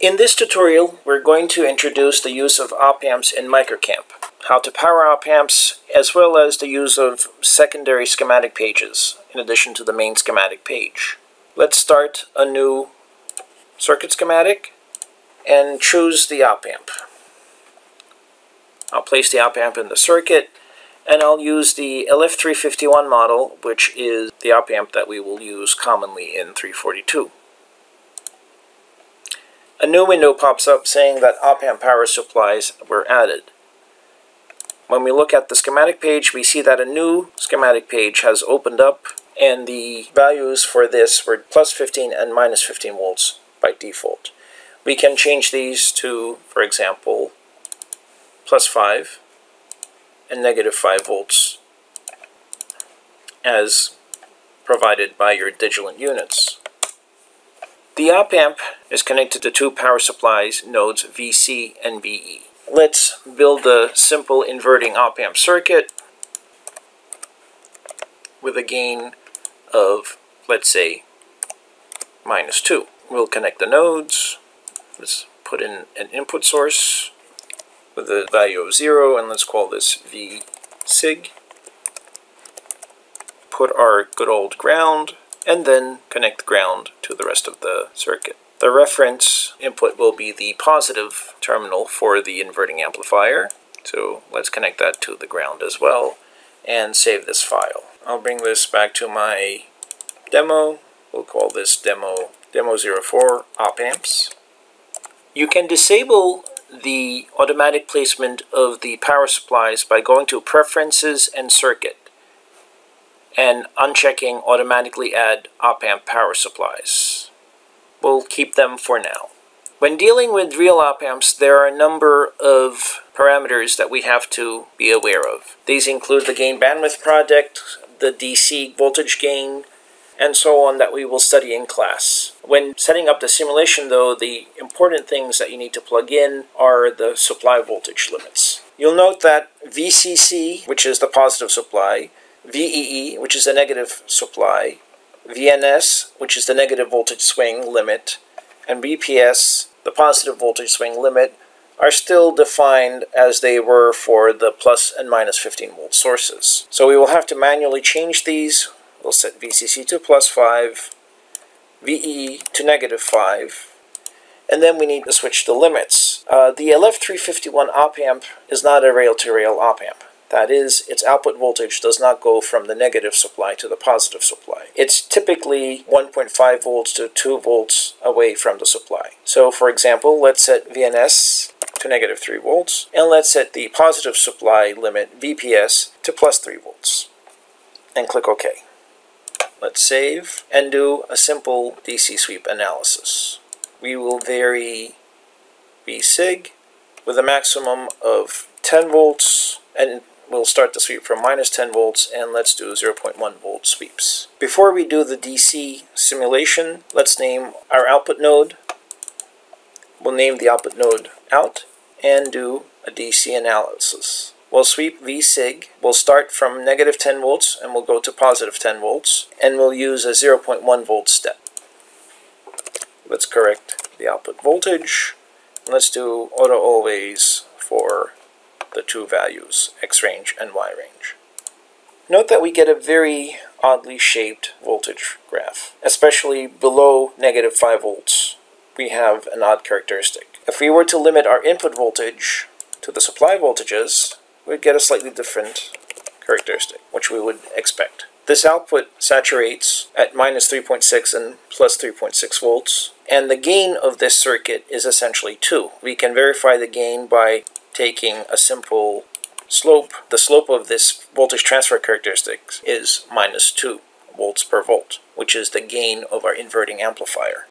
In this tutorial, we're going to introduce the use of op-amps in Micro-Cap, how to power op-amps, as well as the use of secondary schematic pages, in addition to the main schematic page. Let's start a new circuit schematic and choose the op-amp. I'll place the op-amp in the circuit, and I'll use the LF351 model, which is the op-amp that we will use commonly in 342. A new window pops up saying that op-amp power supplies were added. When we look at the schematic page, we see that a new schematic page has opened up and the values for this were plus 15 and minus 15 volts by default. We can change these to, for example, plus 5 and negative 5 volts as provided by your Digilent units. The op-amp is connected to two power supplies nodes VC and VE. Let's build a simple inverting op-amp circuit with a gain of, let's say, minus 2. We'll connect the nodes. Let's put in an input source with a value of 0, and let's call this V sig. Put our good old ground and then connect ground to the rest of the circuit. The reference input will be the positive terminal for the inverting amplifier. So let's connect that to the ground as well and save this file. I'll bring this back to my demo. We'll call this demo demo04 op amps. You can disable the automatic placement of the power supplies by going to preferences and circuit and unchecking automatically add op-amp power supplies. We'll keep them for now. When dealing with real op-amps, there are a number of parameters that we have to be aware of. These include the gain bandwidth product, the DC voltage gain, and so on that we will study in class. When setting up the simulation though, the important things that you need to plug in are the supply voltage limits. You'll note that VCC, which is the positive supply, VEE, which is a negative supply, VNS, which is the negative voltage swing limit, and VPS, the positive voltage swing limit, are still defined as they were for the plus and minus 15 volt sources. So we will have to manually change these. We'll set VCC to plus 5, VE to negative 5, and then we need to switch the limits. Uh, the LF351 op-amp is not a rail-to-rail -rail op-amp. That is, its output voltage does not go from the negative supply to the positive supply. It's typically 1.5 volts to 2 volts away from the supply. So for example, let's set VNS to negative 3 volts, and let's set the positive supply limit VPS to plus 3 volts, and click OK. Let's save and do a simple DC sweep analysis. We will vary VSig with a maximum of 10 volts and we'll start the sweep from minus 10 volts and let's do 0.1 volt sweeps. Before we do the DC simulation, let's name our output node. We'll name the output node out and do a DC analysis. We'll sweep VSig. We'll start from negative 10 volts and we'll go to positive 10 volts and we'll use a 0.1 volt step. Let's correct the output voltage. Let's do auto always for the two values, x range and y range. Note that we get a very oddly shaped voltage graph, especially below negative 5 volts. We have an odd characteristic. If we were to limit our input voltage to the supply voltages, we'd get a slightly different characteristic, which we would expect. This output saturates at minus 3.6 and plus 3.6 volts, and the gain of this circuit is essentially 2. We can verify the gain by taking a simple slope, the slope of this voltage transfer characteristic is minus 2 volts per volt, which is the gain of our inverting amplifier.